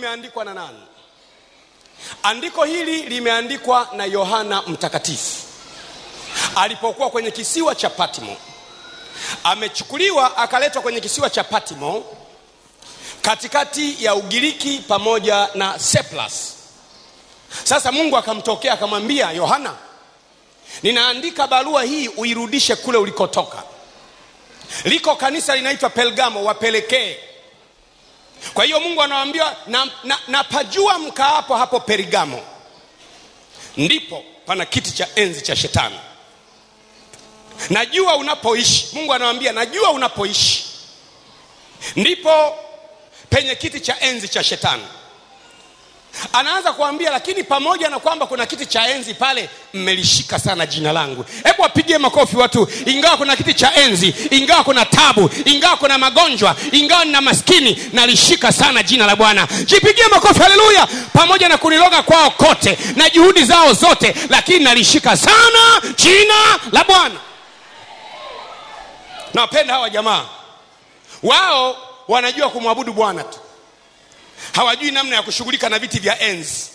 limeandikwa na nani? Andiko hili limeandikwa na yohana mtakatifu. Alipokuwa kwenye kisiwa cha patmo amechukuliwa akaletwa kwenye kisiwa cha patmo katikati ya ugiriki pamoja na seplas. Sasa mungu akamtokea akamwambia yohana ninaandika barua hii uirudishe kule ulikotoka. Liko kanisa linaitwa pelgamo wapelekee kwa hiyo mungu anawambiwa napajua na, na mkaapo hapo perigamo. Ndipo pana kiti cha enzi cha shetani. Najua unapoishi. Mungu anawambia najua unapoishi. Ndipo penye kiti cha enzi cha shetani anaanza kuambia lakini pamoja na kwamba kuna kiti cha enzi pale mmelishika sana jina langu. Hebu wapigie makofi watu ingawa kuna kiti cha enzi ingawa kuna tabu ingawa kuna magonjwa ingawa nina maskini nalishika sana jina la bwana. Jipigie makofi haleluya! Pamoja na kuniloga kwao kote na juhudi zao zote lakini nalishika sana jina la bwana. Nawapenda hawa jamaa. Wao wanajua kumwabudu bwana tu hawajui namna ya kushughulika na viti vya enzi.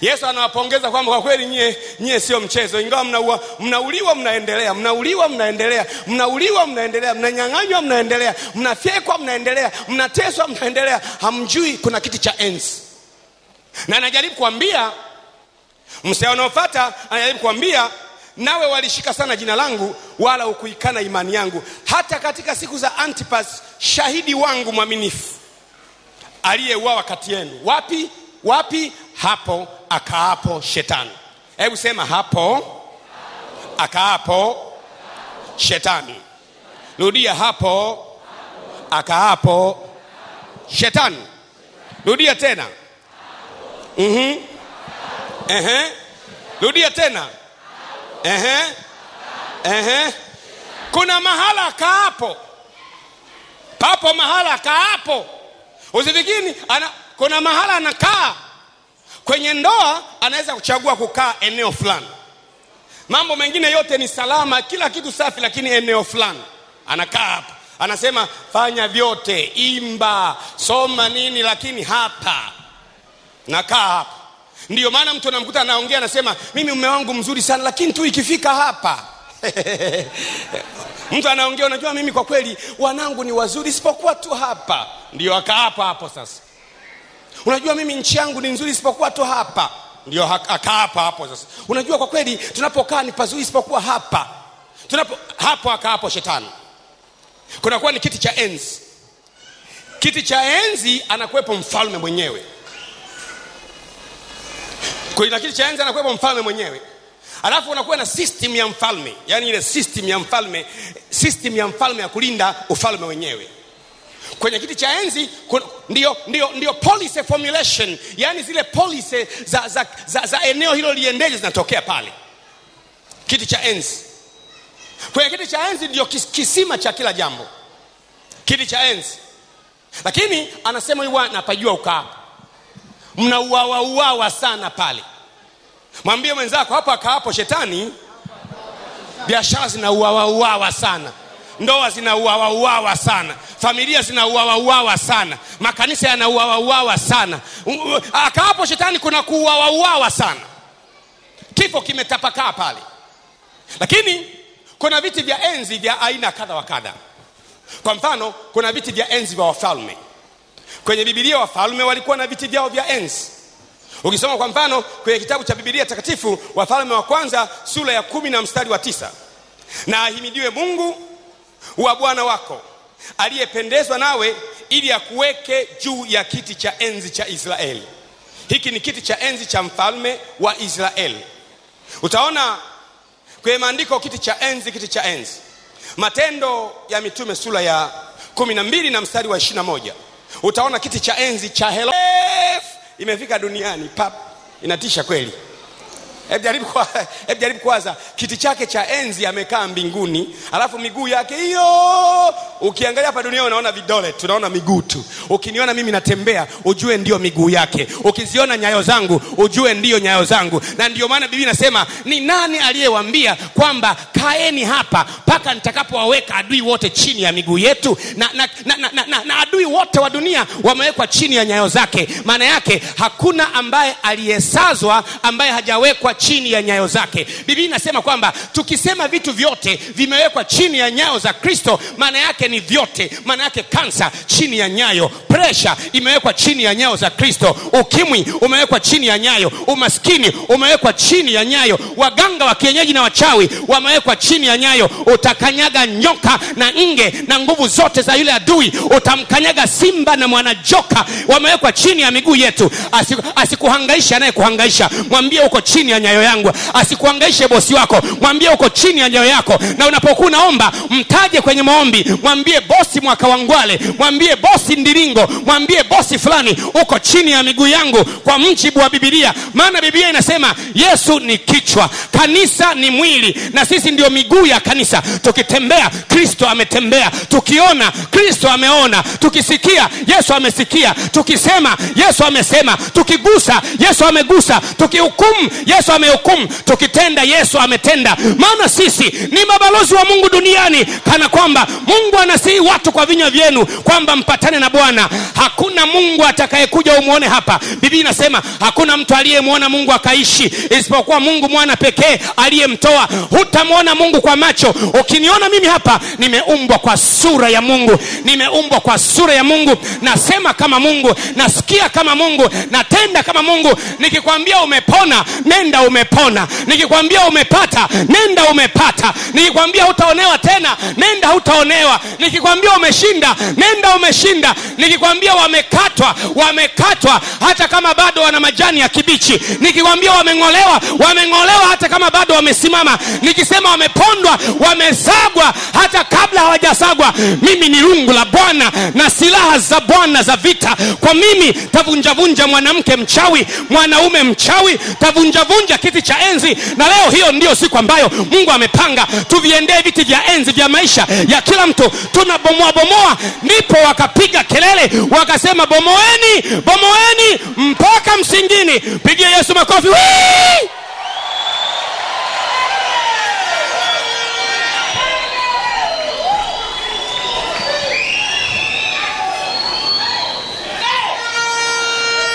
Yesu anawapongeza kwamba kwa kweli nyie nyie sio mchezo. Ingawa mnaua, mnauliwa mnaendelea mnauliwa mnaendelea mnauliwa mnaendelea mnanyang'anywa mnaendelea mnafyekwa mnaendelea mnateswa mnaendelea hamjui kuna kiti cha enzi. Na anajaribu kuambia msea unaofata anajaribu kuambia nawe walishika sana jina langu wala hukuikana imani yangu. Hata katika siku za antipas shahidi wangu mwaminifu aliyeuawa kati yenu. Wapi? Wapi? Hapo akaapo shetani. Hebu sema hapo. Akaapo shetani. Rudia hapo. Akaapo shetani. Rudia tena. Ehe. rudia tena. Kuna mahala akaapo. Papo mahala akaapo usifikini ana, kuna mahala anakaa. Kwenye ndoa anaweza kuchagua kukaa eneo fulani. Mambo mengine yote ni salama kila kitu safi lakini eneo fulani. Anakaa hapa. Anasema fanya vyote imba soma nini lakini hapa. Nakaa hapa. Ndiyo maana mtu anamkuta anaongea anasema mimi mume wangu mzuri sana lakini tu ikifika hapa mtu anaongea unajua mimi kwa kweli wanangu ni wazuri isipokuwa tu hapa. Ndio akaapa hapo sasa. Unajua mimi nchi yangu ni nzuri isipokuwa tu hapa. Ndio akaapa hapo sasa. Unajua kwa kweli tunapokaa ni pazuri isipokuwa hapa. Tunapo hapo akaapo shetani. Kunakuwa ni kiti cha enzi. Kiti cha enzi anakuwepo mfalme mwenyewe. Kuna kiti cha enzi anakuwepo mfalme mwenyewe alafu unakuwa na system ya mfalme. Yani ile system ya mfalme system ya mfalme ya kulinda ufalme wenyewe. Kwenye kiti cha enzi ndio, ndio, ndio policy formulation. Yani zile policy za, za, za, za eneo hilo liendeje zinatokea pale. Kiti cha enzi. Kwenye kiti cha enzi ndio kis, kisima cha kila jambo. Kiti cha enzi. Lakini anasema bwana napajua ukaa mnauawauawa sana pale mwambie mwenzako hapo akaapo shetani. Biashara zinauawauawa sana. Ndoa zinauawauawa sana. Familia zinauawauawa sana. Makanisa yanauawauawa sana. Akaapo shetani kuna kuuawauawa sana. Kifo kimetapakaa pale. Lakini kuna viti vya enzi vya aina kadha wa kadha. Kwa mfano kuna viti vya enzi vya wafalme. Kwenye bibilia wafalme walikuwa na viti vyao vya enzi ukisoma kwa mfano kwenye kitabu cha bibilia takatifu wafalme wa kwanza sura ya kumi na mstari wa tisa. Na ahimidiwe mungu wa bwana wako aliyependezwa nawe ili akuweke juu ya kiti cha enzi cha israeli. Hiki ni kiti cha enzi cha mfalme wa israeli. Utaona kwenye maandiko kiti cha enzi kiti cha enzi. Matendo ya mitume sura ya kumi na mbili na mstari wa ishiri na moja. Utaona kiti cha enzi cha helo imefika duniani pap inatisha kweli hebu jaribu kwanza. Kiti chake cha enzi amekaa mbinguni alafu miguu yake hiyo. Ukiangalia hapa dunia unaona vidole tunaona miguu tu. Ukiniona mimi natembea ujue ndio miguu yake. Ukiziona nyayo zangu ujue ndio nyayo zangu. Na ndio maana bibi nasema ni nani aliyewambia kwamba kaeni hapa mpaka nitakapowaweka adui wote chini ya miguu yetu? Na, na, na, na, na, na, na adui wote wa dunia wamewekwa chini ya nyayo zake. Maana yake hakuna ambaye aliyesazwa ambaye hajawekwa chini ya nyayo zake. Biblia inasema kwamba tukisema vitu vyote vimewekwa chini ya nyayo za kristo maana yake ni vyote maana yake kansa chini ya nyayo. Presha imewekwa chini ya nyayo za kristo. Ukimwi umewekwa chini ya nyayo. Umaskini umewekwa chini ya nyayo. Waganga wa kienyeji na wachawi wamewekwa chini ya nyayo. Utakanyaga nyoka na nge na nguvu zote za yule adui. Utamkanyaga simba na mwanajoka. Wamewekwa chini ya miguu yetu. Asikuhangaisha Asiku, anayekuhangaisha. Mwambie uko chini ya nyayo yangu. Asikuangaishe bosi wako. Mwambie uko chini ya nyayo yako. Na unapokuwa unaomba mtaje kwenye maombi. Mwambie bosi mwaka wangwale mwambie bosi ndiringo mwambie bosi fulani uko chini ya miguu yangu kwa mjibu wa bibilia maana bibilia inasema yesu ni kichwa kanisa ni mwili na sisi ndio miguu ya kanisa. Tukitembea kristo ametembea. Tukiona kristo ameona. Tukisikia yesu amesikia. Tukisema yesu amesema. Tukigusa yesu amegusa. Tukihukumu yesu amehukumu tukitenda yesu ametenda. Maana sisi ni mabalozi wa mungu duniani kana kwamba mungu anasihi watu kwa vinywa vyenu kwamba mpatane na bwana. Hakuna mungu atakayekuja umwone hapa. Bibii inasema hakuna mtu aliyemwona mungu akaishi isipokuwa mungu mwana pekee aliyemtoa. Hutamwona mungu kwa macho. Ukiniona mimi hapa nimeumbwa kwa sura ya mungu. Nimeumbwa kwa sura ya mungu. Nasema kama mungu nasikia kama mungu natenda kama mungu. Nikikwambia umepona nenda umepona. Nikikwambia umepata nenda umepata. Nikikwambia hutaonewa tena nenda hutaonewa. Nikikwambia umeshinda nenda umeshinda. Nikikwambia wamekatwa wamekatwa hata kama bado wana majani ya kibichi. Nikikwambia wameng'olewa wameng'olewa hata kama bado wamesimama. Nikisema wamepondwa wamesagwa hata kabla hawajasagwa. Mimi ni rungu la bwana na silaha za bwana za vita. Kwa mimi tavunjavunja mwanamke mchawi mwanaume mchawi tavunjavunja kiti cha enzi. Na leo hiyo ndiyo siku ambayo mungu amepanga. Tuviendee viti vya enzi vya maisha ya kila mtu. Tunabomoa bomoa. Ndipo wakapiga kelele wakasema bomoeni bomoeni mpaka msingini. Pigie yesu makofi. Wii!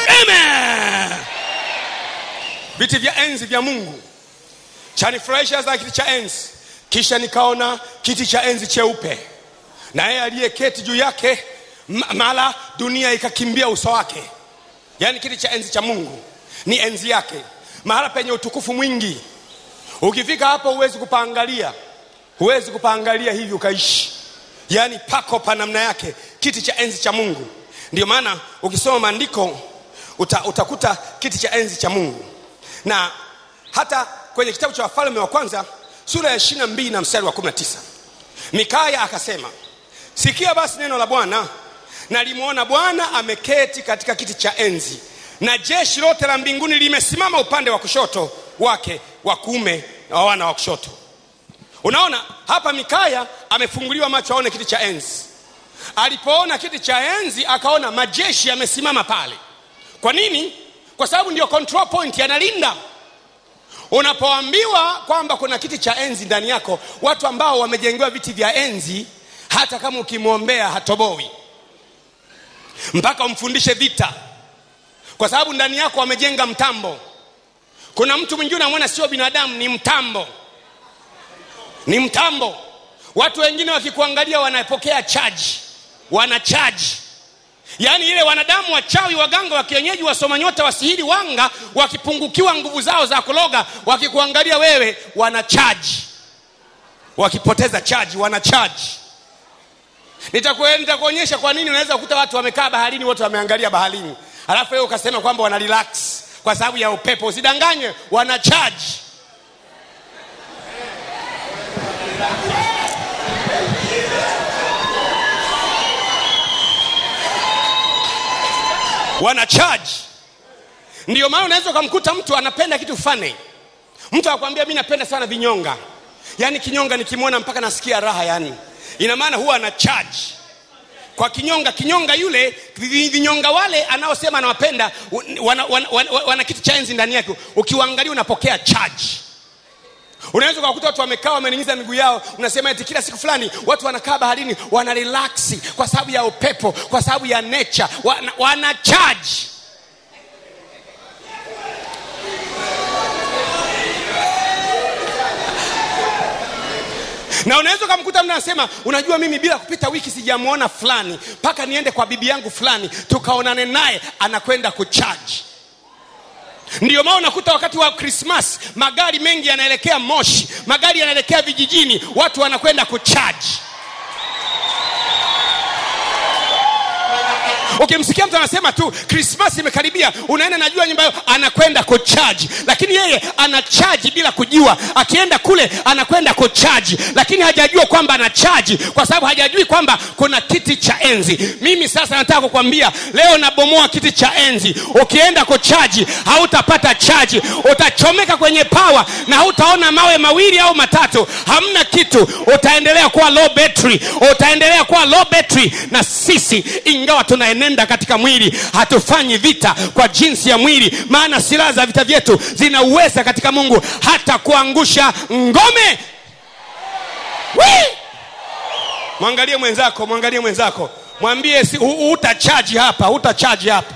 Amen. Viti vya enzi vya mungu. Chanifurahisha za kiti cha enzi. Kisha nikaona kiti cha enzi cheupe. Na yeye aliyeketi juu yake mala dunia ikakimbia uso wake. Yaani kiti cha enzi cha mungu. Ni enzi yake. Mahala penye utukufu mwingi. Ukifika hapo huwezi kupaangalia. Huwezi kupaangalia hivi ukaishi. Yaani pako pa namna yake. Kiti cha enzi cha mungu. Ndio maana ukisoma maandiko uta, utakuta kiti cha enzi cha mungu na hata kwenye kitabu cha wafalme wa kwanza sura ya ishirina mbili na mstari wa 19 mikaya akasema sikia basi neno la bwana. Nalimwona bwana ameketi katika kiti cha enzi na jeshi lote la mbinguni limesimama upande wa kushoto wake wa kuume na wana wa kushoto. Unaona hapa mikaya amefunguliwa macho aone kiti cha enzi. Alipoona kiti cha enzi akaona majeshi yamesimama pale. Kwa nini kwa sababu ndio control point yanalinda. Unapoambiwa kwamba kuna kiti cha enzi ndani yako watu ambao wamejengewa viti vya enzi hata kama ukimwombea hatobowi. Mpaka umfundishe vita. Kwa sababu ndani yako wamejenga mtambo. Kuna mtu mwingine unamwona sio binadamu ni mtambo. Ni mtambo. Watu wengine wakikuangalia wanapokea chaji wana chaji yaani ile wanadamu wachawi waganga wakienyeji wasoma nyota wasihiri wanga wakipungukiwa nguvu zao za kuloga wakikuangalia wewe wana chaji wakipoteza chaji wana chaji nitakuonyesha kwa nini unaweza kukuta watu wamekaa baharini wote wameangalia baharini. Alafu wewe ukasema kwamba wana relax kwa sababu ya upepo. Usidanganywe wana chaji wana charge. Ndio maana unaweza ukamkuta mtu anapenda kitu fane. Mtu akwambia mi napenda sana vinyonga. Yaani kinyonga nikimwona mpaka nasikia raha yani ina maana huwa ana charge. Kwa kinyonga kinyonga yule vinyonga wale anaosema anawapenda wana, wana, wana, wana kitu cha enzi ndani yake. Ukiwaangalia unapokea charge unaweza ukakuta watu wamekaa wameningiza miguu yao unasema eti kila siku fulani watu wanakaa baharini wana relaksi kwa sababu ya upepo kwa sababu ya nature. Wana, wana charge. Na unaweza ukamkuta mtu anasema unajua mimi bila kupita wiki sijamwona fulani mpaka niende kwa bibi yangu fulani tukaonane naye anakwenda kuchaji ndio maana unakuta wakati wa krismas magari mengi yanaelekea moshi magari yanaelekea vijijini watu wanakwenda kuchaji ukimsikia mtu anasema tu krismas imekaribia unaenda najua nyumba anakwenda kuchaji lakini yeye anachaji bila kujua. Akienda kule anakwenda kuchaji lakini hajajua kwamba anachaji kwa sababu hajajui kwamba kuna kiti cha enzi. Mimi sasa nataka kukwambia leo nabomoa kiti cha enzi. Ukienda kuchaji hautapata chaji utachomeka kwenye pawa na hautaona mawe mawili au matatu. Hamna kitu. Utaendelea kuwa low battery. Utaendelea kuwa low battery. Na sisi ingawa tunaenenda katika mwili hatufanyi vita kwa jinsi ya mwili maana silaha za vita vyetu zina uweza katika mungu hata kuangusha ngome. Mwangalie mwenzako mwangalie mwenzako. Mwambie si, utachaji hapa utachaji hapa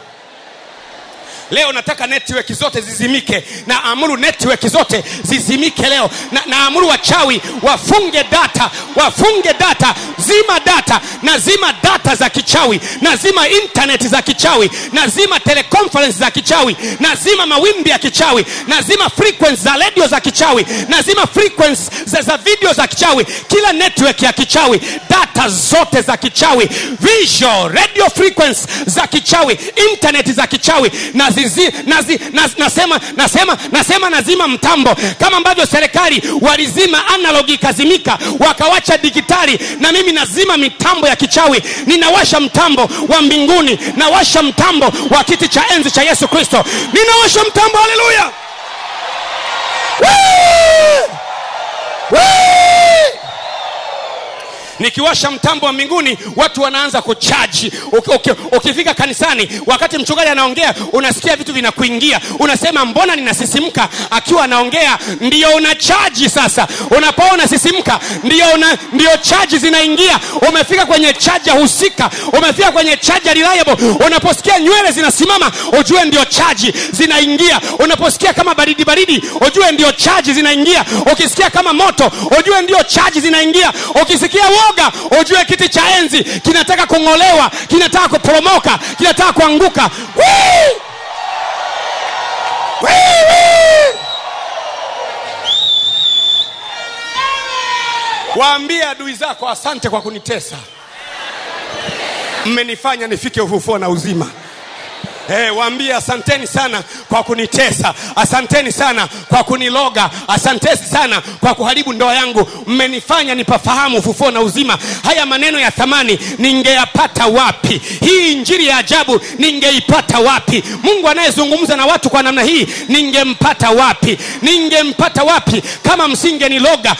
leo nataka network zote zizimike. Na amuru network zote zizimike leo. Na, amuru wachawi wafunge data wafunge data zima data na zima data za kichawi na zima internet za kichawi na zima teleconference za kichawi na zima mawimbi ya kichawi na zima frequency za radio za kichawi na zima frequency za, za video za kichawi. Kila network ya kichawi data zote za kichawi visual radio frequency za kichawi internet za kichawi na zizi, nazi, naz, nasema nasema nasema nazima mtambo kama ambavyo serikali walizima analog ikazimika wakawacha digitali na mimi nazima mitambo ya kichawi ninawasha mtambo wa mbinguni nawasha mtambo wa kiti cha enzi cha yesu kristo ninawasha mtambo haleluya Wee! Wee! Nikiwasha mtambo wa mbinguni watu wanaanza kuchaji Uki- uki- ukifika kanisani wakati mchungaji anaongea unasikia vitu vinakuingia. Unasema mbona ninasisimka? Akiwa anaongea ndio una chaji sasa. Unapoa unasisimka ndio una, ndio chaji zinaingia. Umefika kwenye chaja husika umefika kwenye chaja reliable. Unaposikia nywele zinasimama ujue ndio chaji zinaingia. Unaposikia kama baridi baridi ujue ndio chaji zinaingia. Ukisikia kama moto ujue ndio chaji zinaingia. Ukisikia woga ujue kiti cha enzi kinataka kung'olewa kinataka kuporomoka kinataka kuanguka. Waambie adui zako asante kwa kunitesa. Mmenifanya nifike ufufuo na uzima Hey, waambie asanteni sana kwa kunitesa asanteni sana kwa kuniloga asanteni sana kwa kuharibu ndoa yangu. Mmenifanya nipafahamu ufufuo na uzima. Haya maneno ya thamani ningeyapata wapi? Hii injili ya ajabu ningeipata wapi? Mungu anayezungumza na watu kwa namna hii ningempata wapi? Ningempata wapi? Kama msingeniloga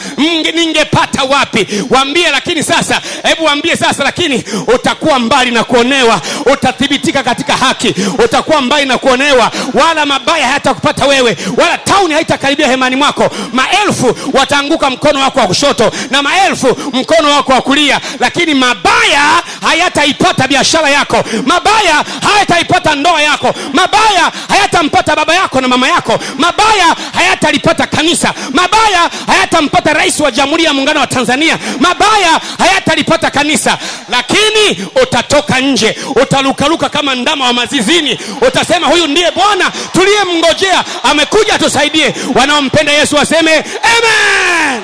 ningepata wapi? Waambie lakini sasa hebu waambie sasa lakini utakuwa mbali na kuonewa utathibitika katika haki utakuwa mbali na kuonewa wala mabaya hayatakupata wewe wala tauni haitakaribia hemani mwako. Maelfu wataanguka mkono wako wa kushoto na maelfu mkono wako wa kulia lakini mabaya hayataipata biashara yako. Mabaya hayataipata ndoa yako. Mabaya hayatampata baba yako na mama yako. Mabaya hayatalipata kanisa. Mabaya hayatampata rais wa jamhuri ya muungano wa tanzania. Mabaya hayatalipata kanisa. Lakini utatoka nje utalukaluka kama ndama wa mazizini utasema huyu ndiye bwana tuliyemngojea. Amekuja tusaidie. Wanaompenda yesu waseme amen.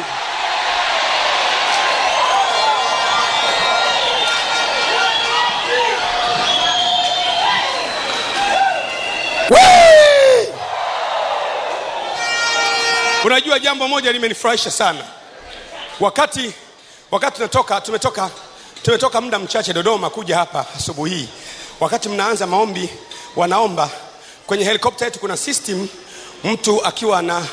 Unajua jambo moja limenifurahisha sana. Wakati wakati tunatoka tumetoka tumetoka muda mchache dodoma kuja hapa asubuhi. Wakati mnaanza maombi wanaomba. Kwenye helikopta yetu kuna system mtu akiwa na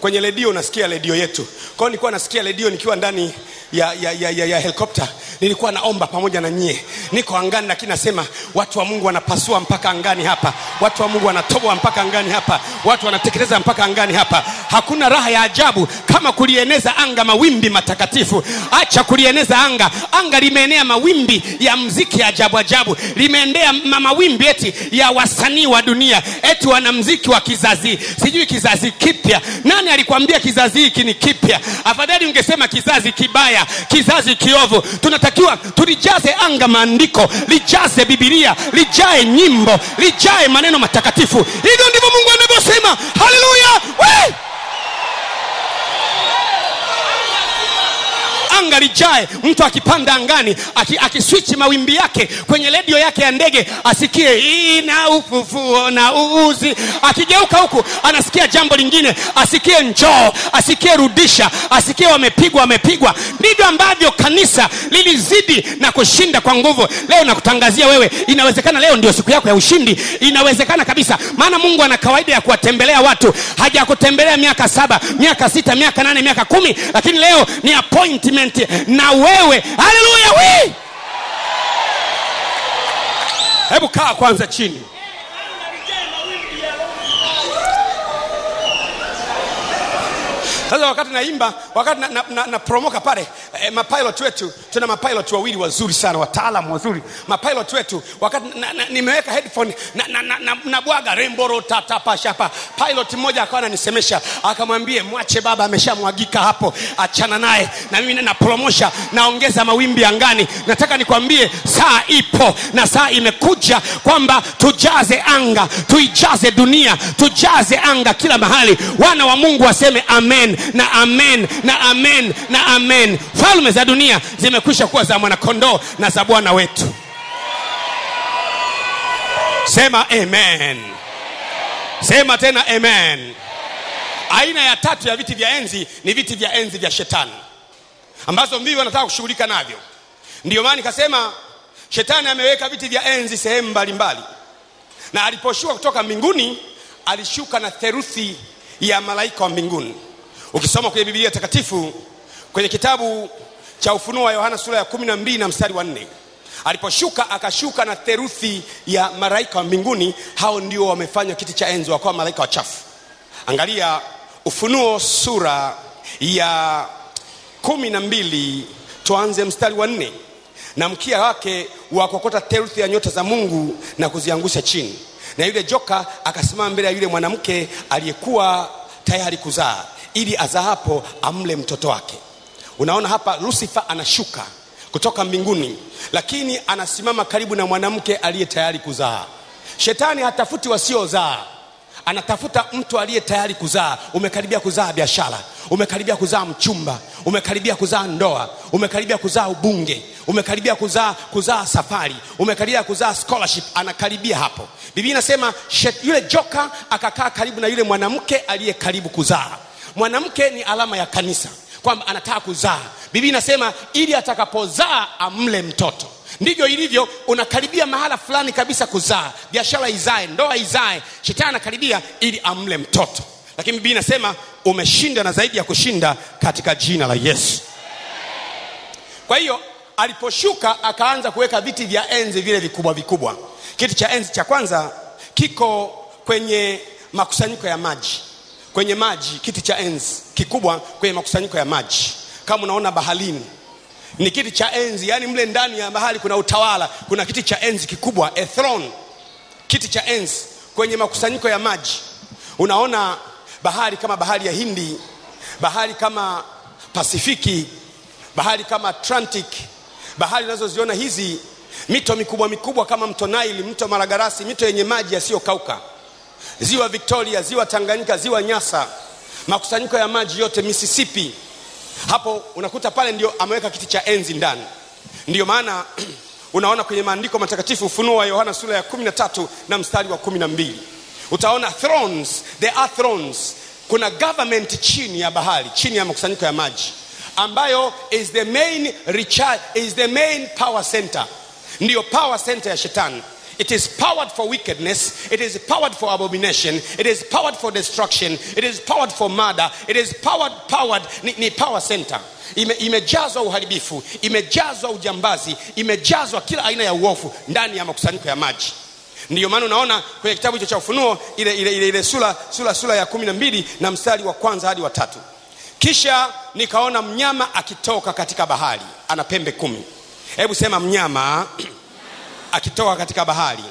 kwenye redio unasikia redio yetu. Kwao nilikuwa nasikia redio nikiwa ndani ya, ya, ya, ya, ya helikopta. Nilikuwa naomba pamoja na nyie. Niko angani lakini nasema watu wa mungu wanapasua mpaka angani hapa. Watu wa mungu wanatoboa mpaka angani hapa. Watu wanatekeleza mpaka angani hapa hakuna raha ya ajabu kama kulieneza anga mawimbi matakatifu. Acha kulieneza anga. Anga limeenea mawimbi ya mziki ajabu ajabu. Limeendea mawimbi eti ya wasanii wa dunia eti wanamziki wa kizazi sijui kizazi kipya. Nani alikwambia kizazi hiki ni kipya? Afadhali ungesema kizazi kibaya kizazi kiovu. Tunatakiwa tulijaze anga maandiko lijaze bibilia lijae nyimbo lijae maneno matakatifu. Hivyo ndivyo mungu anavyosema. Haleluya anga lijae mtu akipanda angani aki- akiswichi mawimbi yake kwenye redio yake ya ndege asikie ina ufufuo na uuzi. Akigeuka huku anasikia jambo lingine asikie njoo asikie rudisha asikie wamepigwa wamepigwa. Ndivyo ambavyo kanisa lilizidi na kushinda kwa nguvu. Leo nakutangazia wewe inawezekana leo ndio siku yako ya ushindi. Inawezekana kabisa. Maana mungu ana kawaida ya kuwatembelea watu. Hajakutembelea miaka saba miaka sita miaka nane miaka kumi lakini leo ni appointment na wewe. Haleluya wi hebu kaa kwanza chini sasa wakati naimba wakati napromoka na, na, na napromoka pale e, mapilot wetu tuna mapilot wawili wazuri sana wataalam wazuri. Mapilot wetu wakati na, na, nimeweka headphone na, na, na, na, na bwaga remboro pilot mmoja akawa ananisemesha akamwambie mwache baba ameshamwagika hapo achana naye. Na mimi napromosha, naongeza mawimbi angani. Nataka nikwambie saa ipo na saa imekuja kwamba tujaze anga tuijaze dunia tujaze anga kila mahali. Wana wa mungu waseme amen na amen na amen na amen. Falme za dunia zimekwisha kuwa za mwanakondoo na za bwana wetu. Sema amen. Sema tena amen. Aina ya tatu ya viti vya enzi ni viti vya enzi vya shetani ambazo mvivi wanataka kushughulika navyo. Ndiyo maana nikasema shetani ameweka viti vya enzi sehemu mbalimbali. Na aliposhuka kutoka mbinguni alishuka na theruthi ya malaika wa mbinguni ukisoma kwenye bibilia takatifu kwenye kitabu cha ufunuo wa yohana sura ya kumi na mbili na mstari wa nne aliposhuka akashuka na theruthi ya malaika wa mbinguni hao ndio wamefanywa kiti cha enzi wakawa malaika wachafu. Angalia ufunuo sura ya kumi na mbili tuanze mstari wa nne. Na mkia wake wakokota theruthi ya nyota za mungu na kuziangusha chini. Na yule joka akasimama mbele ya yule mwanamke aliyekuwa tayari kuzaa ili azaapo amle mtoto wake. Unaona hapa lusifa anashuka kutoka mbinguni lakini anasimama karibu na mwanamke aliye tayari kuzaa. Shetani hatafuti wasiozaa. Anatafuta mtu aliye tayari kuzaa. Umekaribia kuzaa biashara umekaribia kuzaa mchumba umekaribia kuzaa ndoa umekaribia kuzaa ubunge umekaribia kuzaa kuzaa safari umekaribia kuzaa scholarship. Anakaribia hapo. Biblia inasema yule joka akakaa karibu na yule mwanamke aliye karibu kuzaa mwanamke ni alama ya kanisa kwamba anataka kuzaa. Biblia inasema ili atakapozaa amle mtoto. Ndivyo ilivyo unakaribia mahala fulani kabisa kuzaa. Biashara izae ndoa izae shetani anakaribia ili amle mtoto. Lakini biblia inasema umeshinda na zaidi ya kushinda katika jina la yesu. Kwa hiyo aliposhuka akaanza kuweka viti vya enzi vile vikubwa vikubwa. Kiti cha enzi cha kwanza kiko kwenye makusanyiko ya maji kwenye maji kiti cha enzi kikubwa kwenye makusanyiko ya maji. Kama unaona baharini ni kiti cha enzi yaani mle ndani ya bahari kuna utawala kuna kiti cha enzi kikubwa a throne. Kiti cha enzi kwenye makusanyiko ya maji. Unaona bahari kama bahari ya hindi bahari kama pasifiki bahari kama atlantic. Bahari unazoziona hizi mito mikubwa mikubwa kama mto naili mto maragarasi mito yenye maji yasiyokauka ziwa victoria ziwa tanganyika ziwa nyasa makusanyiko ya maji yote mississippi. Hapo unakuta pale ndio ameweka kiti cha enzi ndani. Ndiyo maana unaona kwenye maandiko matakatifu ufunuo wa yohana sura ya 13 na mstari wa 12 utaona thrones there are thrones. Kuna government chini ya bahari chini ya makusanyiko ya maji ambayo is the main recharge, is the main power center. Ndiyo power center ya shetani It is powered for wickedness. It is powered for abomination. It is powered for destruction. It is powered for murder. It is powered, powered, ni, ni power center. Ime, imejazwa uharibifu, imejazwa ujambazi, imejazwa kila aina ya uofu ndani ya makusanyiko ya maji. ndiyo maana unaona kwenye kitabu hicho cha ufunuo ile, ile, ile, ile sura, sura, sura ya kumi na mbili na mstari wa kwanza hadi wa tatu kisha nikaona mnyama akitoka katika bahari ana pembe kumi hebu sema mnyama akitoka katika bahari.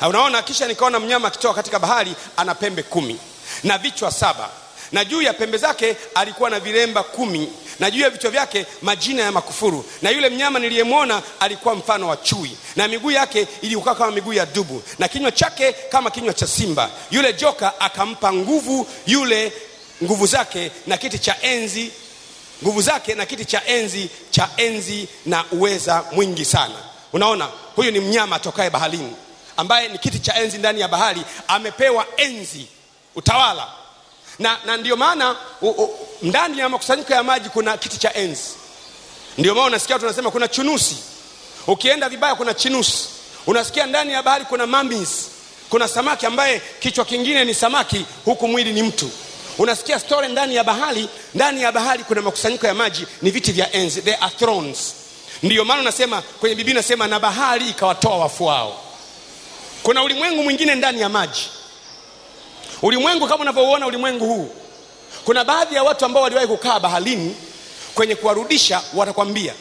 Na unaona kisha nikaona mnyama akitoa katika bahari ana pembe kumi na vichwa saba. Na juu ya pembe zake alikuwa na vilemba kumi. Na juu ya vichwa vyake majina ya makufuru. Na yule mnyama niliyemwona alikuwa mfano wa chui. Na miguu yake ilikuwa kama miguu ya dubu. Na kinywa chake kama kinywa cha simba. Yule joka akampa nguvu yule nguvu zake na kiti cha enzi nguvu zake na kiti cha enzi cha enzi na uweza mwingi sana unaona huyu ni mnyama atokaye baharini ambaye ni kiti cha enzi ndani ya bahari amepewa enzi utawala. Na, na ndio maana ndani ya makusanyiko ya maji kuna kiti cha enzi. Ndio maana unasikia watu wanasema kuna chunusi. Ukienda vibaya kuna chinusi. Unasikia ndani ya bahari kuna mamis kuna samaki ambaye kichwa kingine ni samaki huku mwili ni mtu. Unasikia story ndani ya bahari ndani ya bahari kuna makusanyiko ya maji ni viti vya enzi. There are thrones ndiyo maana nasema kwenye biblia nasema na bahari ikawatoa wafuao. kuna ulimwengu mwingine ndani ya maji. Ulimwengu kama unavyouona ulimwengu huu. Kuna baadhi ya watu ambao waliwahi kukaa baharini kwenye kuwarudisha watakwambia.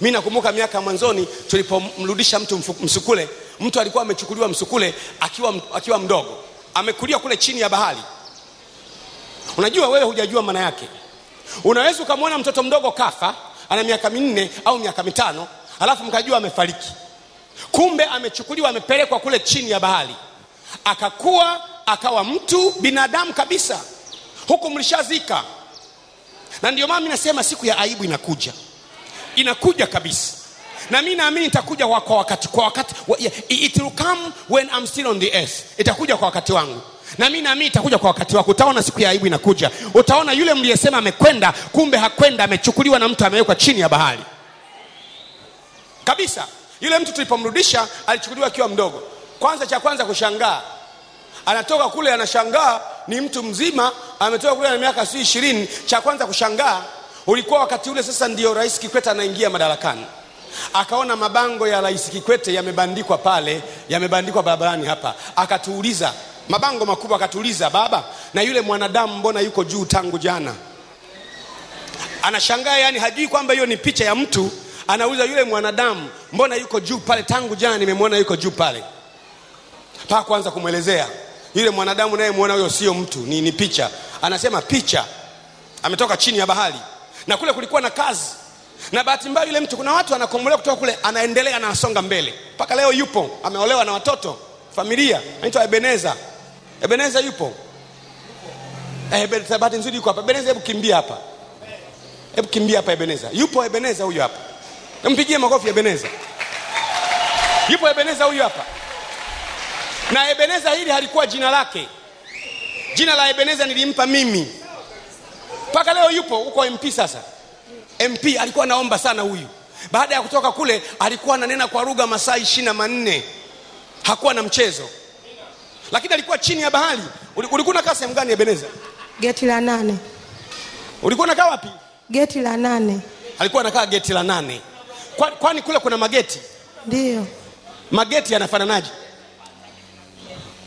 Mi nakumbuka miaka mwanzoni tulipomrudisha mtu msukule mtu alikuwa amechukuliwa msukule akiwa, akiwa mdogo. Amekulia kule chini ya bahari. Unajua wewe hujajua maana yake. Unaweza ukamwona mtoto mdogo kafa ana miaka minne au miaka mitano alafu mkajua amefariki. Kumbe amechukuliwa amepelekwa kule chini ya bahari. Akakuwa akawa mtu binadamu kabisa. Huku mlishazika. Na ndio maana mi nasema siku ya aibu inakuja. Inakuja kabisa. Na mi naamini itakuja kwa wakati kwa wakati it will come when I'm still on the earth. Itakuja kwa wakati wangu na mi naamini itakuja kwa wakati wako. Utaona siku ya aibu inakuja. Utaona yule mliyesema amekwenda kumbe hakwenda amechukuliwa na mtu amewekwa chini ya bahari. Kabisa. Yule mtu tulipomrudisha alichukuliwa akiwa mdogo. Kwanza cha kwanza kushangaa anatoka kule anashangaa ni mtu mzima ametoka kule na miaka si ishirini. Cha kwanza kushangaa ulikuwa wakati ule sasa ndio rais kikwete anaingia madarakani. Akaona mabango ya rais kikwete yamebandikwa pale yamebandikwa barabarani hapa. Akatuuliza mabango makubwa akatuliza baba na yule mwanadamu mbona yuko juu tangu jana? Anashangaa yani hajui kwamba hiyo ni picha ya mtu. Anauliza yule mwanadamu mbona yuko juu pale tangu jana? Nimemwona yuko juu pale. Mpaka kwanza kumwelezea yule mwanadamu nayemwona huyo sio mtu ni, ni picha. Anasema picha ametoka chini ya bahari. Na kule kulikuwa na kazi. Na bahati mbaya yule mtu kuna watu anakombolewa kutoka kule anaendelea na anasonga mbele. Mpaka leo yupo ameolewa na watoto familia anaitwa ebeneza ebeneza yupo? Eh, bahati nzuri yuko hapa. Ebeneza hebu kimbia hapa. Hebu kimbia hapa ebeneza. Yupo ebeneza huyu hapa. Mpigie makofi ebeneza. Yupo ebeneza huyu hapa. Na ebeneza hili halikuwa jina lake. Jina la ebeneza nilimpa mimi. Mpaka leo yupo huko mp sasa. Mp alikuwa naomba sana huyu. Baada ya kutoka kule alikuwa ananena kwa lugha masaa ishiri na manne. Hakuwa na mchezo lakini alikuwa chini ya bahari. Uli- ulikuwa unakaa sehemu gani ebeneza? Geti la nane, ulikuwa unakaa wapi? Geti la nane, alikuwa anakaa geti la nane. Kwa- kwani kule kuna mageti? Ndio. Mageti yanafananaje?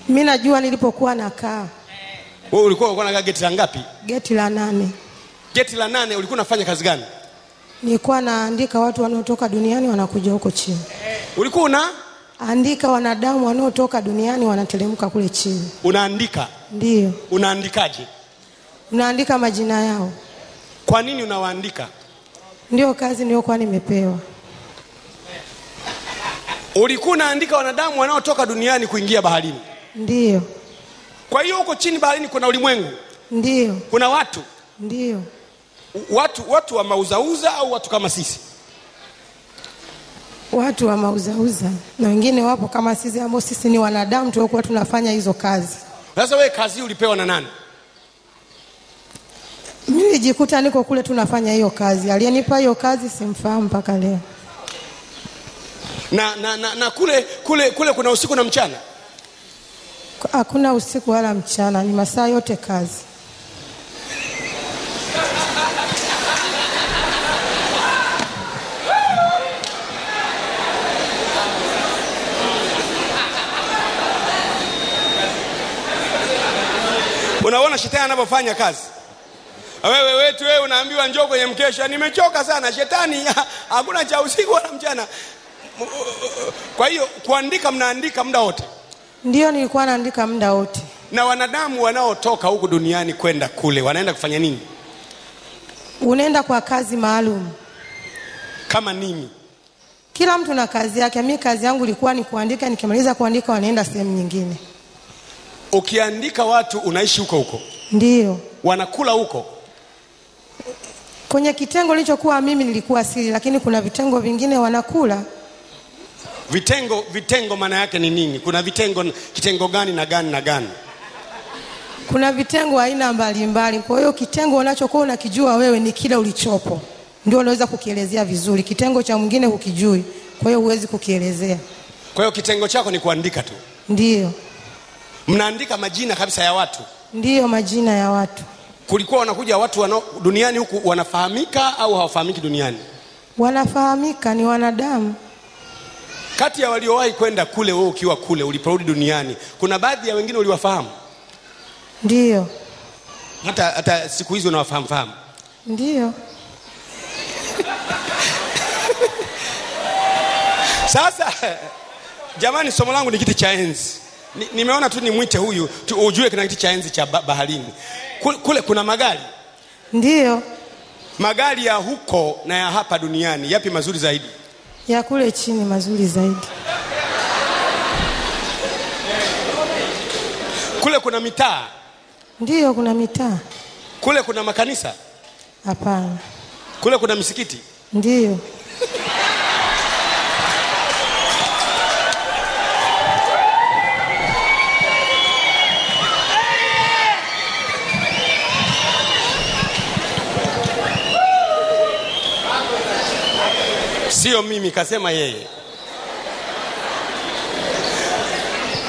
Mi najua nilipokuwa nakaa. Wewe ulikuwa ulikuwa unakaa geti la ngapi? Geti la nane, geti la nane ulikuwa unafanya kazi gani? Nilikuwa naandika watu wanaotoka duniani wanakuja huko chini, ulikuwa una andika wanadamu wanaotoka duniani wanateremka kule chini, unaandika? Ndiyo. Unaandikaje? Unaandika majina yao, kwa nini unawaandika? Ndio kazi niliyokuwa nimepewa. ulikuwa unaandika wanadamu wanaotoka duniani kuingia baharini? Ndiyo, kwa hiyo huko chini baharini kuna ulimwengu? Ndiyo, kuna watu? Ndiyo, watu watu wa mauzauza au watu kama sisi watu wa mauzauza na wengine wapo kama sisi ambao sisi ni wanadamu tuokuwa tunafanya hizo kazi. sasa wewe kazi ulipewa na nani Nilijikuta niko kule tunafanya hiyo kazi, aliyenipa hiyo kazi simfahamu mpaka leo. na, na, na, na kule kule kule kuna usiku na mchana Hakuna usiku wala mchana, ni masaa yote kazi. unaona shetani anavyofanya kazi. Wewe wetu wewe unaambiwa njoo kwenye mkesha. Nimechoka sana. Shetani hakuna cha usiku wala mchana. Kwa hiyo kuandika mnaandika muda wote? Ndio, nilikuwa naandika muda wote. na wanadamu wanaotoka huku duniani kwenda kule wanaenda kufanya nini? Unaenda kwa kazi maalum, kama nini? Kila mtu na kazi yake. Mi kazi yangu ilikuwa ni kuandika, nikimaliza kuandika wanaenda sehemu nyingine. Ukiandika watu unaishi huko huko. Ndio. Wanakula huko. Kwenye kitengo nilichokuwa mimi nilikuwa sili, lakini kuna vitengo vingine wanakula. vitengo vitengo maana yake ni nini? Kuna vitengo kitengo gani na gani na gani? Kuna vitengo aina mbalimbali, kwa hiyo kitengo unachokuwa unakijua wewe ni kile ulichopo, ndio unaweza kukielezea vizuri. Kitengo cha mwingine hukijui, kwa hiyo huwezi kukielezea. kwa hiyo kitengo chako ni kuandika tu. Ndiyo, mnaandika majina kabisa ya watu? Ndiyo majina ya watu. Kulikuwa wanakuja watu wana, duniani huku wanafahamika au hawafahamiki duniani? Wanafahamika, ni wanadamu. kati ya waliowahi kwenda kule wewe ukiwa kule uliporudi duniani kuna baadhi ya wengine uliwafahamu? Ndiyo, hata, hata siku hizi unawafahamu fahamu ndiyo. sasa jamani somo langu ni kiti cha enzi Ni- nimeona tu nimwite huyu tu ujue kuna kiti cha enzi cha baharini. Kule, kule kuna magari? Ndiyo, magari ya huko na ya hapa duniani yapi mazuri zaidi? Ya kule chini mazuri zaidi. kule kuna mitaa? Ndio kuna mitaa? kule kuna makanisa? Hapana. kule kuna misikiti? Ndiyo, sio mimi kasema yeye.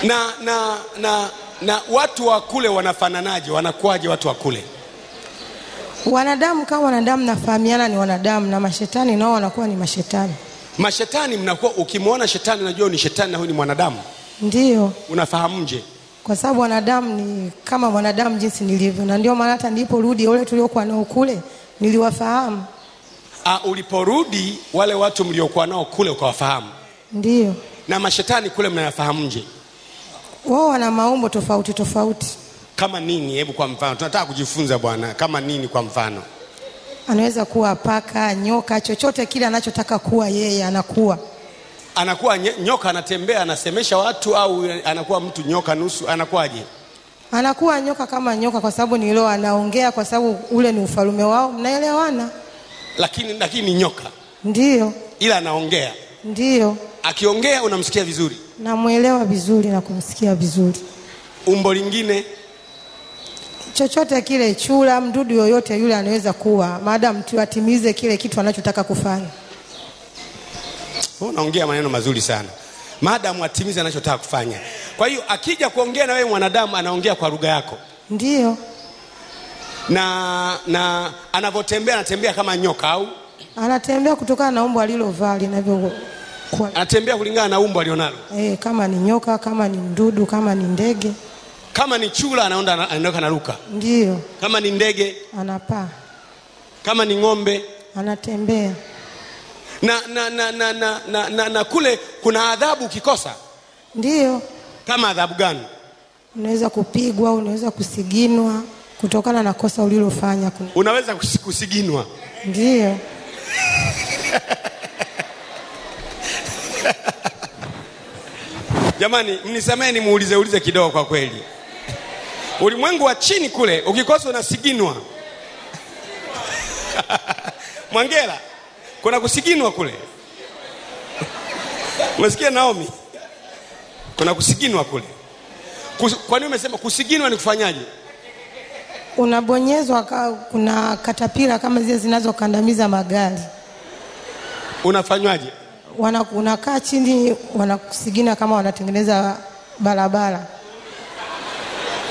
Na na na na watu wa kule wanafananaje? Wanakuwaje watu wa kule? Wanadamu kama wanadamu, nafahamiana ni wanadamu, na mashetani nao wanakuwa ni mashetani. mashetani mnakuwa ukimwona shetani unajua ni shetani na huyu ni mwanadamu. Ndiyo, unafahamuje kwa sababu wanadamu ni kama mwanadamu jinsi nilivyo, na ndio maana hata niliporudi ule tuliokuwa nao kule niliwafahamu. Ah, uliporudi wale watu mliokuwa nao kule ukawafahamu? Ndio na mashetani kule mnayafahamuje wao wana maumbo tofauti tofauti. kama nini? Hebu kwa mfano. Tunataka kujifunza bwana kama nini kwa mfano? Anaweza kuwa paka, nyoka, chochote kile anachotaka kuwa yeye anakuwa. anakuwa nyoka anatembea anasemesha watu au anakuwa mtu nyoka nusu? Anakuwaje? Anakuwa nyoka kama nyoka, kwa sababu ni leo anaongea, kwa sababu ule ni ufalume wao, mnaelewana? Lakini lakini ni nyoka. Ndio, ila anaongea. Ndio. akiongea unamsikia vizuri. Namwelewa vizuri na kumsikia vizuri. umbo lingine. Chochote kile, chura, mdudu yoyote yule anaweza kuwa, maadamu tu atimize kile kitu anachotaka kufanya. Unaongea maneno mazuri sana. Maadamu atimize anachotaka kufanya. Kwa hiyo akija kuongea na wewe mwanadamu anaongea kwa lugha yako. Ndiyo, na na anavyotembea anatembea kama nyoka au? Anatembea kutokana na umbo alilovaa linavyokuwa, anatembea kulingana na umbo alionalo. Eh, kama ni nyoka, kama ni mdudu, kama ni ndege, kama ni chula anaonda anaondoka naruka ndio kama ni ndege. Anapaa, kama ni ng'ombe. Anatembea. na na na na, na, na, na, na kule kuna adhabu ukikosa? Ndio kama adhabu gani? Unaweza kupigwa, unaweza kusiginwa kutokana na kosa ulilofanya. Unaweza kusiginwa. Ndiyo, jamani mnisamee nimuulize ulize kidogo kwa kweli. Ulimwengu wa chini kule ukikosa unasiginwa mwangela kuna kusiginwa kule? Umesikia naomi? Kuna kusiginwa kule. Kus, kwa nini umesema kusiginwa ni kufanyaje unabonyezwa kuna katapira kama zile zinazokandamiza magari unafanywaje? Wana, unakaa chini wanakusigina kama wanatengeneza barabara.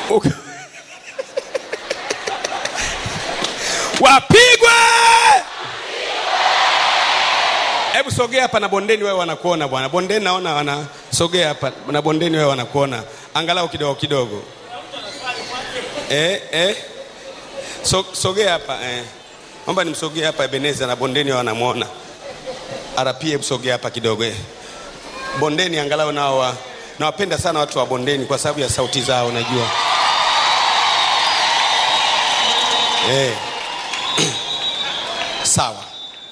Wapigwe! Hebu sogea hapa na bondeni wewe wanakuona bwana. Bondeni naona wanasogea hapa na bondeni wewe wanakuona. Angalau kidogo kidogo. Eh, eh. So, sogea hapa eh. Omba nimsogee hapa Ebeneza na bondeni wanamwona. Arapie msogea hapa kidogo eh. Bondeni angalau nao wa, nawapenda sana watu wa bondeni kwa sababu ya sauti zao najua. Eh. Sawa.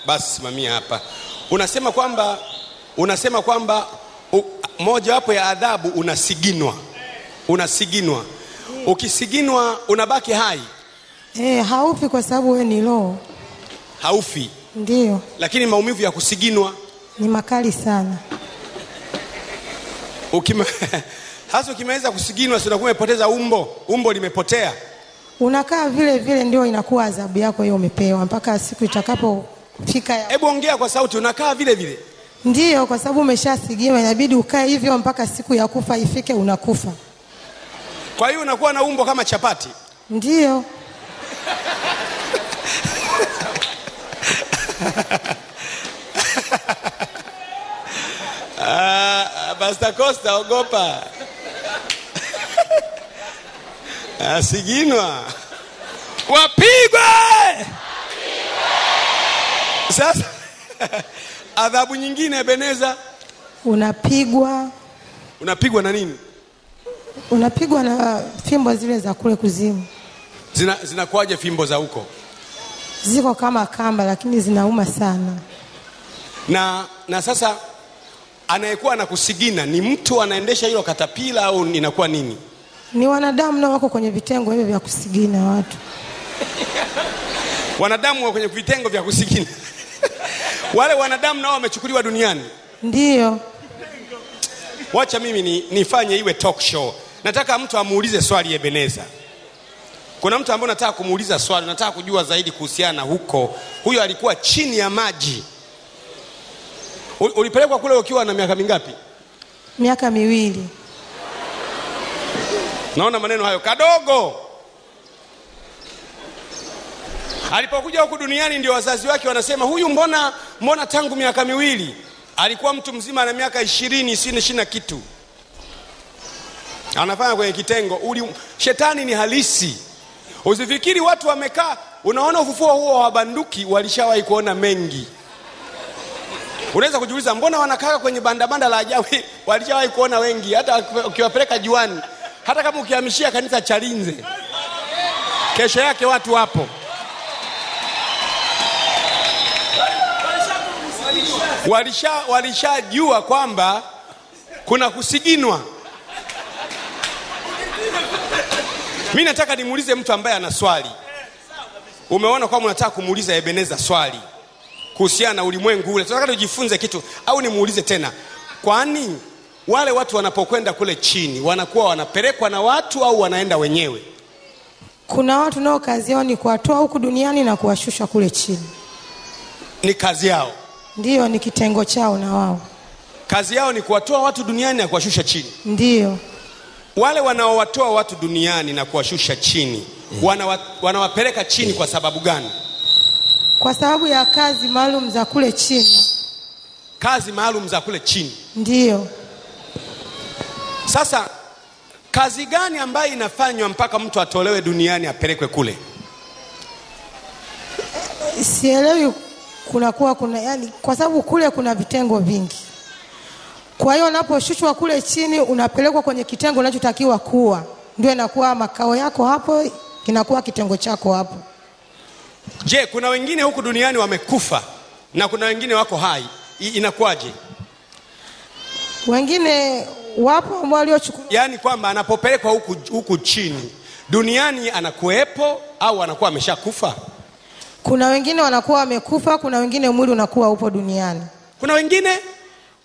Basi simamia hapa. Unasema kwamba unasema kwamba mojawapo ya adhabu unasiginwa. Unasiginwa. Ukisiginwa unabaki hai, Eh, haufi kwa sababu wewe ni roho. haufi, Ndiyo, lakini maumivu ya kusiginwa ni makali sana. Ukima, hasa ukimeweza kusiginwa, si unakuwa umepoteza umbo, umbo limepotea. Unakaa vile vile, ndio inakuwa adhabu yako hiyo umepewa mpaka siku itakapofika. Hebu ongea kwa sauti, unakaa vile vile. Ndiyo, kwa sababu umeshasigiwa, inabidi ukae hivyo mpaka siku ya kufa ifike, unakufa. Kwa hiyo unakuwa na umbo kama chapati. Ndiyo, Ah, Pastor Costa ogopa. Asiginwa. Wapigwe. Sasa adhabu nyingine Ebeneza, unapigwa unapigwa na nini? unapigwa na fimbo zile za kule kuzimu, Zina zinakuwaje fimbo za huko? ziko kama kamba, lakini zinauma sana. Na na sasa anayekuwa anakusigina ni mtu anaendesha hilo katapila au inakuwa nini? Ni wanadamu nao wako kwenye vitengo hivyo vya kusigina watu. Wanadamu wa kwenye vitengo vya kusigina. Wale wanadamu nao wamechukuliwa duniani. Ndiyo, Wacha mimi ni, nifanye iwe talk show. Nataka mtu amuulize swali Ebeneza. Kuna mtu ambaye nataka kumuuliza swali, nataka kujua zaidi kuhusiana na huko. Huyo alikuwa chini ya maji. Ulipelekwa kule ukiwa na miaka mingapi? miaka miwili. Naona maneno hayo kadogo. Alipokuja huku duniani ndio wazazi wake wanasema huyu mbona mbona tangu miaka miwili alikuwa mtu mzima na miaka ishirini ishirini na kitu anafanya kwenye kitengo uli, shetani ni halisi usifikiri watu wamekaa unaona ufufuo huo wa banduki walishawahi kuona mengi unaweza kujiuliza mbona wanakaa kwenye bandabanda la ajabu? Walishawahi kuona wengi hata ukiwapeleka juani. Hata kama ukihamishia kanisa chalinze kesho yake watu wapo. Walisha walishajua kwamba kuna kusiginwa. Mi nataka nimuulize mtu ambaye ana swali. Umeona kwamba unataka kumuuliza ebeneza swali kuhusiana na ulimwengu ule. Tunataka tujifunze kitu au nimuulize tena. Kwani wale watu wanapokwenda kule chini wanakuwa wanapelekwa na watu au wanaenda wenyewe? Kuna watu nao kazi yao ni kuwatoa huku duniani na kuwashusha kule chini. ni kazi yao. Ndiyo, ni kitengo chao na wao. kazi yao ni kuwatoa watu duniani na kuwashusha chini. Ndiyo, wale wanaowatoa watu duniani na kuwashusha chini wanawa, wanawapeleka chini kwa sababu gani kwa sababu ya kazi maalum za kule chini. kazi maalum za kule chini Ndiyo, sasa kazi gani ambayo inafanywa mpaka mtu atolewe duniani apelekwe kule sielewi kunakuwa kuna yani, kwa sababu kule kuna vitengo vingi. Kwa hiyo unaposhushwa kule chini, unapelekwa kwenye kitengo unachotakiwa kuwa, ndio inakuwa makao yako hapo, inakuwa kitengo chako hapo. Je kuna wengine huku duniani wamekufa na kuna wengine wako hai? Inakuwaje? Wengine wapo waliochukuliwa, yaani kwamba anapopelekwa huku, huku chini duniani anakuwepo au anakuwa ameshakufa? Kuna wengine wanakuwa wamekufa, kuna wengine mwili unakuwa upo duniani, kuna wengine?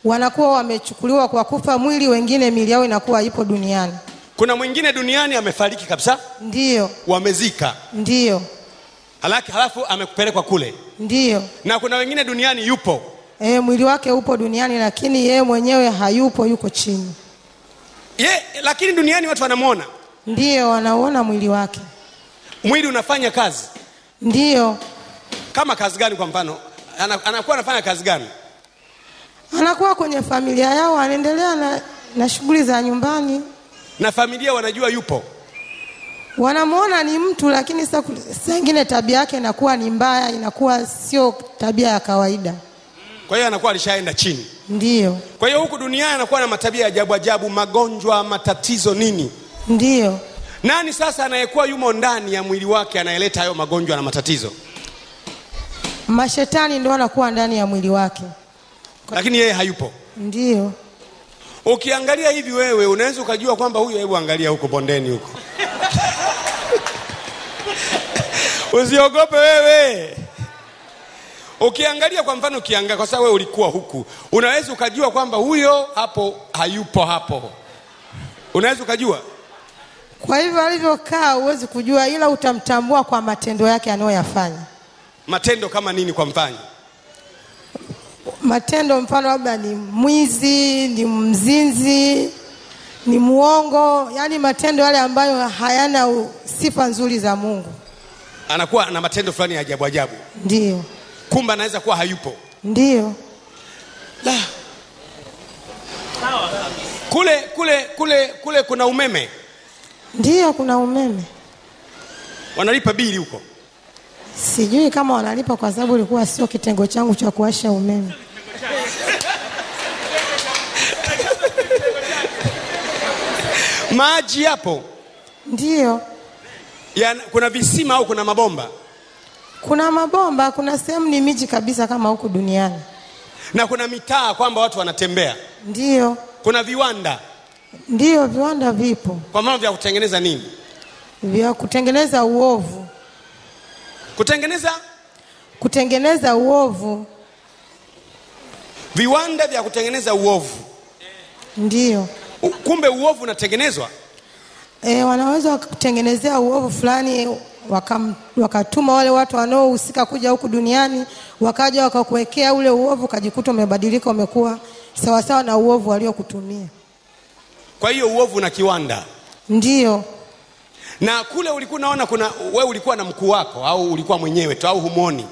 Wanakuwa wamechukuliwa kwa kufa mwili, wengine mili yao inakuwa ipo duniani. kuna mwingine duniani amefariki kabisa? Ndio. Wamezika. Ndiyo, halaki halafu amekupelekwa kule ndiyo. na kuna wengine duniani yupo E, mwili wake upo duniani, lakini yeye mwenyewe hayupo, yuko chini. ye lakini duniani watu wanamwona Ndiyo, wanauona mwili wake. mwili unafanya kazi Ndiyo, kama kazi gani kwa mfano ana, anakuwa anafanya kazi gani anakuwa kwenye familia yao, anaendelea na, na shughuli za nyumbani. na familia wanajua yupo wanamwona ni mtu lakini saa ingine tabia yake inakuwa ni mbaya inakuwa sio tabia ya kawaida. Kwa hiyo anakuwa alishaenda chini. Ndiyo. Kwa hiyo huku duniani anakuwa na matabia ya ajabu ajabu magonjwa matatizo nini? Ndio nani sasa anayekuwa yumo ndani ya mwili wake anayeleta hayo magonjwa na matatizo? Mashetani ndio anakuwa ndani ya mwili wake. Kwa... lakini yeye hayupo. Ndio ukiangalia hivi wewe unaweza ukajua kwamba huyo hebu angalia huko bondeni huko usiogope wewe. Ukiangalia kwa mfano ukiangalia kwa sababu wewe ulikuwa huku unaweza ukajua kwamba huyo hapo hayupo hapo. Unaweza ukajua? Kwa hivyo alivyokaa huwezi kujua ila utamtambua kwa matendo yake anayoyafanya. Matendo kama nini kwa mfano matendo mfano labda ni mwizi ni mzinzi ni muongo yaani matendo yale ambayo hayana sifa nzuri za mungu anakuwa na matendo fulani ya ajabu ajabu. Ndio. Kumbe anaweza kuwa hayupo. Ndio. La. Kule kule kule kule kuna umeme. Ndio kuna umeme. Wanalipa bili huko. Sijui kama wanalipa kwa sababu ilikuwa sio kitengo changu cha kuwasha umeme. Maji yapo. Ndiyo ya, kuna visima au kuna mabomba? Kuna mabomba kuna sehemu ni miji kabisa kama huku duniani. Na kuna mitaa kwamba watu wanatembea? Ndio. Kuna viwanda? Ndiyo viwanda vipo. Kwa maana vya kutengeneza nini? Vya kutengeneza uovu. Kutengeneza? Kutengeneza uovu. Viwanda vya kutengeneza uovu. Ndiyo kumbe uovu unatengenezwa e, wanaweza kutengenezea uovu fulani wakam, wakatuma wale watu wanaohusika kuja huku duniani wakaja wakakuwekea ule uovu ukajikuta umebadilika umekuwa sawasawa na uovu waliokutumia. Kwa hiyo uovu na kiwanda? Ndiyo na kule ulikuwa unaona kuna wewe ulikuwa na mkuu wako au ulikuwa mwenyewe tu au humoni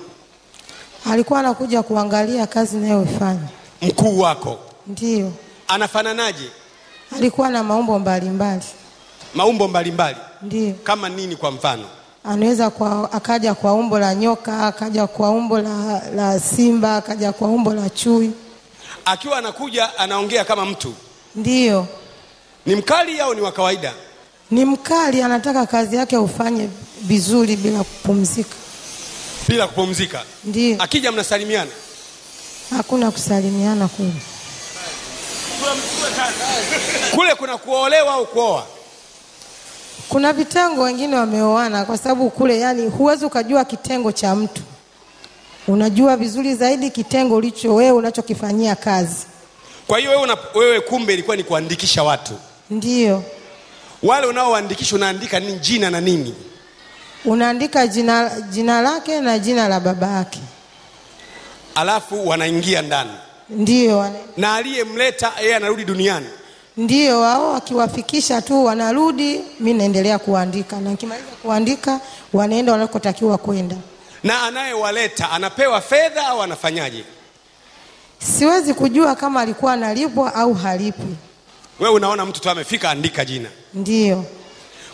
alikuwa anakuja kuangalia kazi inayofanya mkuu wako. Ndiyo anafananaje? Alikuwa na maumbo mbalimbali maumbo mbalimbali. Ndio kama nini kwa mfano? Anaweza kwa, akaja kwa umbo la nyoka akaja kwa umbo la, la simba akaja kwa umbo la chui. Akiwa anakuja anaongea kama mtu. Ndiyo. Ni mkali au ni wa kawaida? Ni mkali anataka kazi yake ufanye vizuri bila kupumzika. Bila kupumzika? Ndio akija mnasalimiana? Hakuna kusalimiana kule kule kuna kuolewa au kuoa kuna vitengo wengine wameoana kwa sababu kule yani huwezi ukajua kitengo cha mtu. Unajua vizuri zaidi kitengo ulicho wewe unachokifanyia kazi. Kwa hiyo wewe, wewe kumbe ilikuwa ni kuandikisha watu. Ndiyo. Wale unaoandikisha unaandika ni jina na nini? Unaandika jina, jina lake na jina la baba yake. Alafu wanaingia ndani. Ndiyo wana- na aliyemleta yeye anarudi duniani ndiyo wao wakiwafikisha tu wanarudi mi naendelea kuandika. Na nikimaliza kuandika wanaenda wanakotakiwa kwenda. Na anayewaleta anapewa fedha au anafanyaje? Siwezi kujua kama alikuwa analipwa au halipwi wewe unaona mtu tu amefika andika jina. Ndio.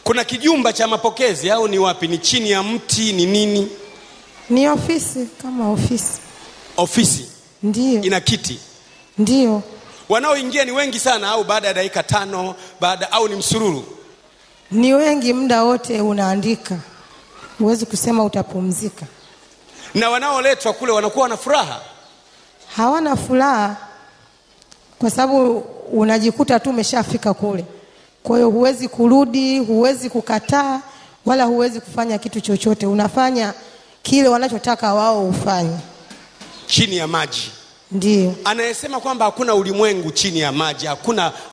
Kuna kijumba cha mapokezi au ni wapi? Ni chini ya mti ni nini? Ni ofisi kama ofisi. Ofisi. Ndiyo ina kiti. Ndiyo wanaoingia ni wengi sana au baada ya dakika tano baada au ni msururu? Ni wengi muda wote unaandika. Huwezi kusema utapumzika. Na wanaoletwa kule wanakuwa na furaha? Hawana furaha kwa sababu unajikuta tu umeshafika kule. Kwa hiyo huwezi kurudi huwezi kukataa wala huwezi kufanya kitu chochote. Unafanya kile wanachotaka wao ufanye. Chini ya maji ndio anayesema kwamba hakuna ulimwengu chini ya maji hakuna